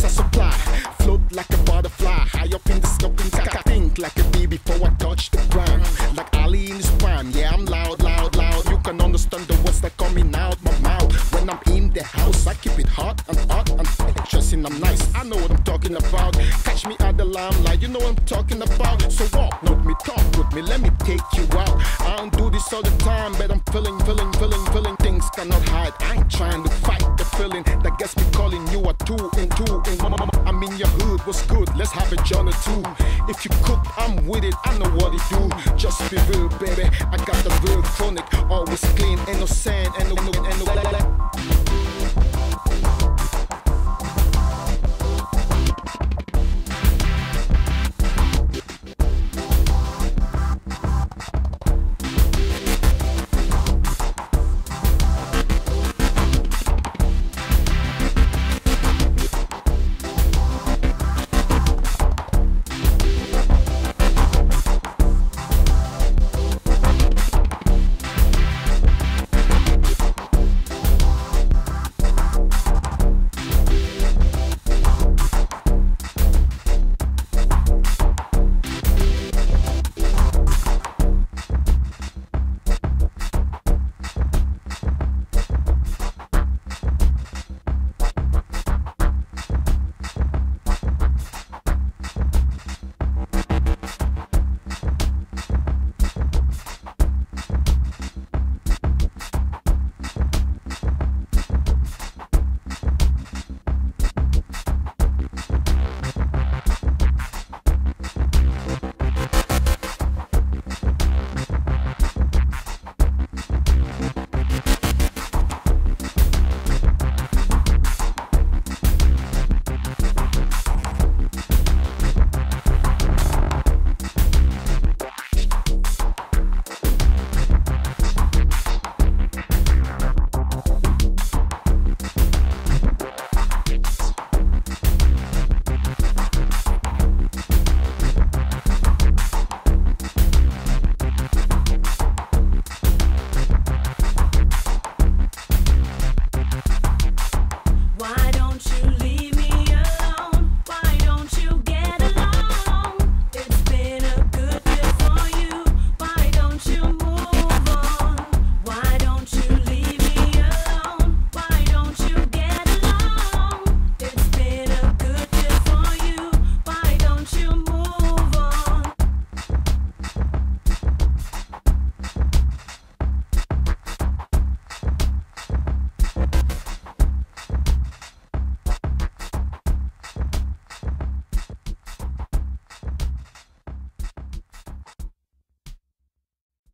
Yes, I supply. Float like a butterfly, high up in the sky. I think like a bee before I touch the ground. Like Ali in his prime, yeah, I'm loud, loud, loud. You can understand the words that coming out my mouth. When I'm in the house, I keep it hot and hot and and I'm nice. I know what I'm talking about. Catch me at the limelight, you know what I'm talking about. So walk with me, talk with me, let me take you out. I don't do this all the time, but I'm feeling, feeling, feeling, feeling things cannot hide. I ain't trying to feeling that gets me calling you a two and two. And I'm in your hood, what's good? Let's have a John or two. If you cook, I'm with it, I know what to do. Just be real, baby. I got the real chronic, always clean, and no sand, and no, and no, and no.